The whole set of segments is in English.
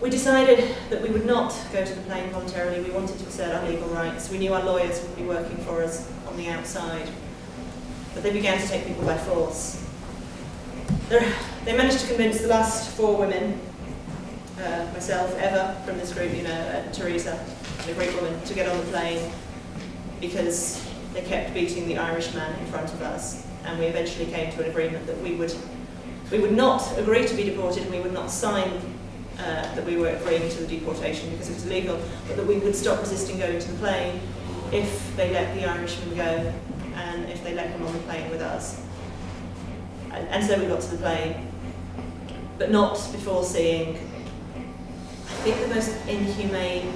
We decided that we would not go to the plane voluntarily. We wanted to assert our legal rights. We knew our lawyers would be working for us on the outside. But they began to take people by force. They're, they managed to convince the last four women, uh, myself, Eva from this group, you know, uh, Teresa, a great woman, to get on the plane because they kept beating the Irishman in front of us. And we eventually came to an agreement that we would, we would not agree to be deported and we would not sign uh, that we were agreeing to the deportation because it was illegal, but that we would stop resisting going to the plane if they let the Irishman go and if they let him on the plane with us. And, and so we got to the plane, but not before seeing, I think, the most inhumane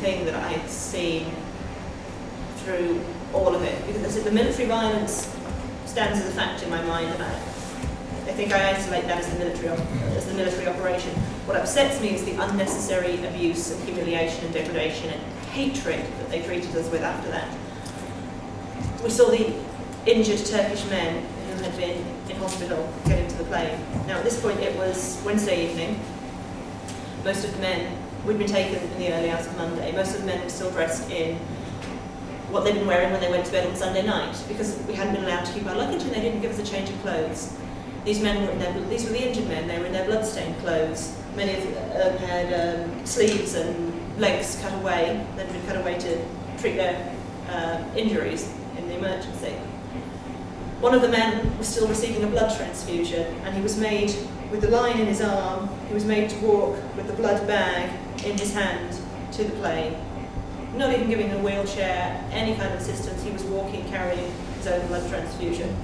thing that I'd seen through all of it. Because I said the military violence stands as a fact in my mind, and I, I think I isolate that as the military as the military operation. What upsets me is the unnecessary abuse and humiliation and degradation and hatred that they treated us with after that. We saw the injured Turkish men who had been in hospital get into the plane. Now at this point it was Wednesday evening. Most of the men, we'd been taken in the early hours of Monday, most of the men were still dressed in what they'd been wearing when they went to bed on Sunday night because we hadn't been allowed to keep our luggage and they didn't give us a change of clothes. These men were in their, these were the injured men, they were in their blood-stained clothes. Many of them um, had um, sleeves and legs cut away, they'd been cut away to treat their uh, injuries in the emergency. One of the men was still receiving a blood transfusion and he was made, with the line in his arm, he was made to walk with the blood bag in his hand to the plane. Not even giving a wheelchair, any kind of assistance, he was walking carrying his own blood transfusion.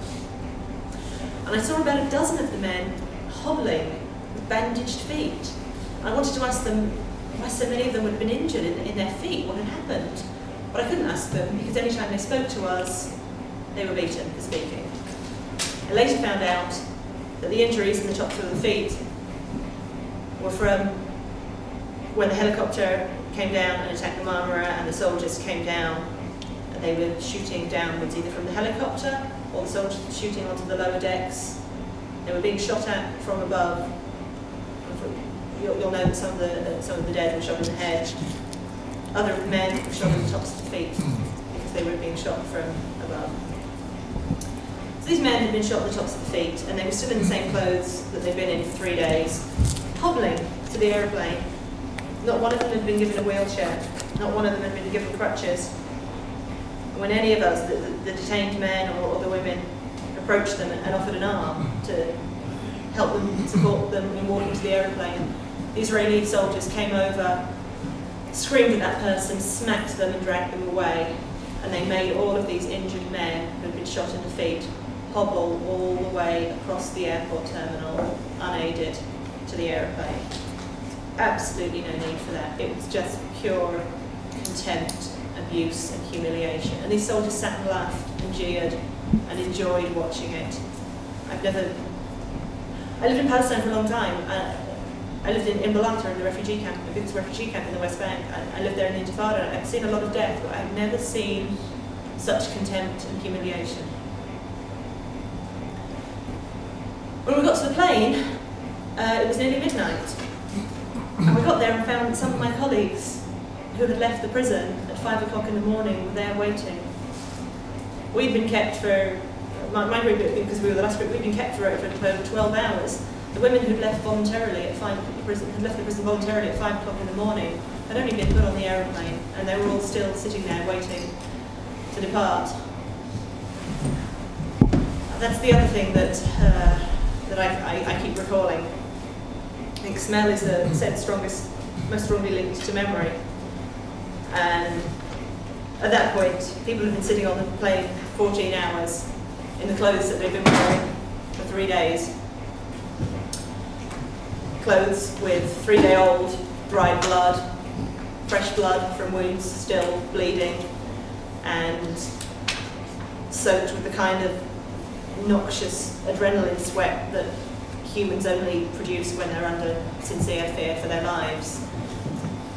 And I saw about a dozen of the men hobbling with bandaged feet. I wanted to ask them why so many of them had been injured in, in their feet, what had happened. But I couldn't ask them because any time they spoke to us, they were beaten for speaking. I later found out that the injuries in the tops of the feet were from when the helicopter came down and attacked the Marmara and the soldiers came down they were shooting downwards either from the helicopter or the soldiers shooting onto the lower decks. They were being shot at from above. You'll, you'll know that some of, the, uh, some of the dead were shot in the head. Other men were shot in the tops of the feet because they were being shot from above. So these men had been shot in the tops of the feet and they were still in the same clothes that they'd been in for three days, hobbling to the aeroplane. Not one of them had been given a wheelchair. Not one of them had been given crutches when any of us, the, the detained men or, or, the women, approached them and, offered an arm to help them, support them in walking to the aeroplane, the Israeli soldiers came over, screamed at that person, smacked them and dragged them away. And they made all of these injured men who had been shot in the feet hobble all the way across the airport terminal, unaided, to the aeroplane. Absolutely no need for that. It was just pure contempt abuse and humiliation. And these soldiers sat and laughed and jeered and enjoyed watching it. I've never... I lived in Palestine for a long time. I lived in, in Balata in the refugee camp, the biggest refugee camp in the West Bank. I, I lived there in the Intifada. I've seen a lot of death, but I've never seen such contempt and humiliation. When we got to the plane, uh, it was nearly midnight. And we got there and found some of my colleagues who had left the prison five o'clock in the morning there waiting. We'd been kept for, my, my group, because we were the last group, we'd been kept for, over 12 hours. The women who'd left voluntarily at five, the prison, had left the prison voluntarily at five o'clock in the morning had only been put on the aeroplane and they were all still sitting there waiting to depart. That's the other thing that, uh, that I, I, I keep recalling. I think smell is the sense strongest, most strongly linked to memory. And at that point, people have been sitting on the plane 14 hours in the clothes that they've been wearing for three days. Clothes with three-day-old dried blood, fresh blood from wounds still bleeding, and soaked with the kind of noxious adrenaline sweat that humans only produce when they're under sincere fear for their lives.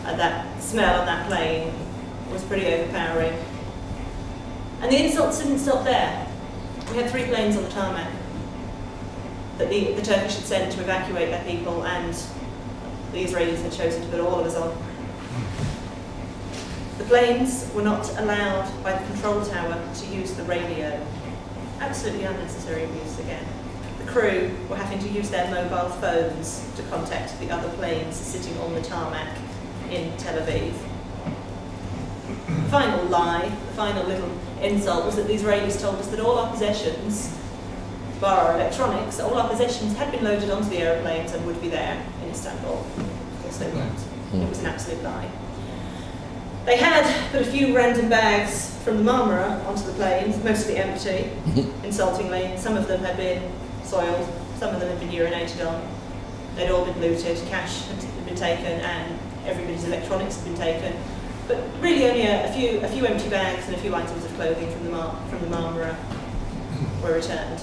And that smell on that plane was pretty overpowering. And the insults didn't stop there. We had three planes on the tarmac that the, the Turkish had sent to evacuate their people and the Israelis had chosen to put all of us on. The planes were not allowed by the control tower to use the radio. Absolutely unnecessary abuse again. The crew were having to use their mobile phones to contact the other planes sitting on the tarmac in Tel Aviv. The final lie, the final little insult was that the Israelis told us that all our possessions, bar our electronics, all our possessions had been loaded onto the aeroplanes and would be there in Istanbul. Of course they weren't. Hmm. It was an absolute lie. They had put a few random bags from the Marmara onto the planes, mostly empty, insultingly. Some of them had been soiled, some of them had been urinated on. They'd all been looted, cash had been taken, and everybody's electronics had been taken. But really only a, a few, a few empty bags and a few items of clothing from the, Mar- from the Marmara were returned.